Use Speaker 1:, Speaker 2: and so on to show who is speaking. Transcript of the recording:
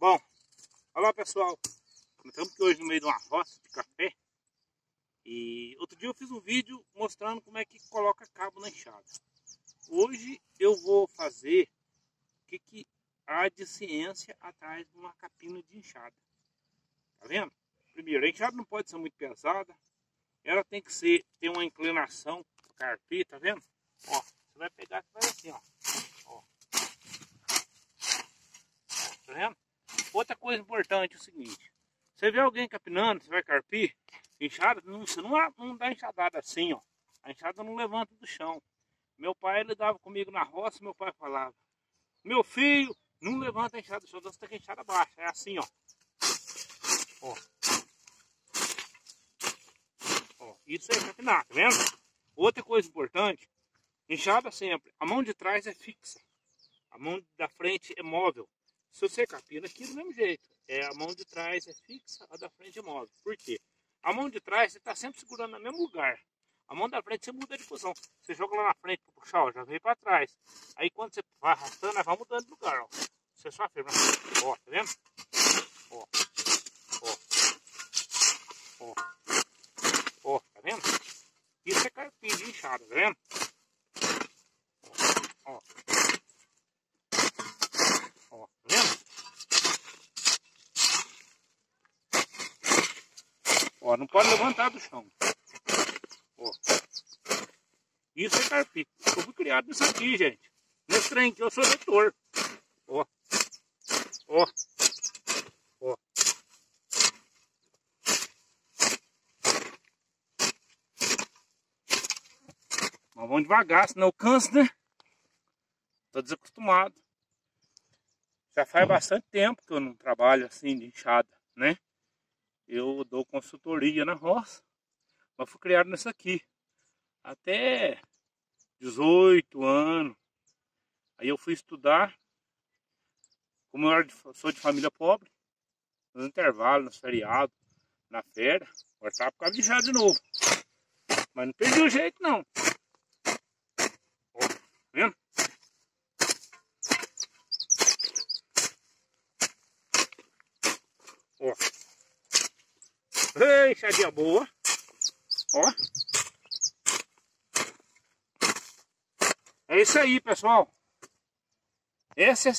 Speaker 1: Bom, olá pessoal, estamos aqui hoje no meio de uma roça de café e outro dia eu fiz um vídeo mostrando como é que coloca cabo na enxada. Hoje eu vou fazer o que, que há de ciência atrás de uma capina de enxada. Tá vendo? Primeiro, a enxada não pode ser muito pesada, ela tem que ser, ter uma inclinação carpir, tá vendo? Ó, você vai pegar, você vai assim, ó. ó. Tá vendo? Outra coisa importante é o seguinte. Você vê alguém capinando, você vai carpir, enxada, não, você não, não dá enxadada assim, ó. A enxada não levanta do chão. Meu pai, ele dava comigo na roça, meu pai falava, meu filho, não levanta a enxada do chão, você tem que enxada baixa. É assim, ó. Ó. ó. Isso é capinar, tá vendo? Outra coisa importante, enxada sempre, a mão de trás é fixa, a mão da frente é móvel. Se você capina aqui do mesmo jeito, é a mão de trás é fixa, a da frente é móvel. Por quê? A mão de trás você está sempre segurando no mesmo lugar. A mão da frente você muda de posição. Você joga lá na frente para puxar, ó, já veio para trás. Aí quando você vai arrastando, ela vai mudando de lugar, ó. Você só afirma. Ó, tá vendo? Ó. Ó. Ó. Ó, tá vendo? Isso é carpinho de inchada, tá vendo? Ó. Ó, Ó, não pode levantar do chão. Ó. Isso é carpir. Eu fui criado nisso aqui, gente. Nesse trem aqui eu sou leitor. Ó. Ó. Ó. Mas vamos devagar, senão eu canso, né? Tô desacostumado. Já faz bastante tempo que eu não trabalho assim de enxada, né? Eu dou consultoria na roça, mas fui criado nisso aqui. Até 18 anos. Aí eu fui estudar. Como eu sou de família pobre, nos intervalos, nos feriados, na agora tá por causa de já de novo. Mas não perdi o jeito não. Vendo? Ó. Enxadinha boa. Ó. É isso aí, pessoal. Essa é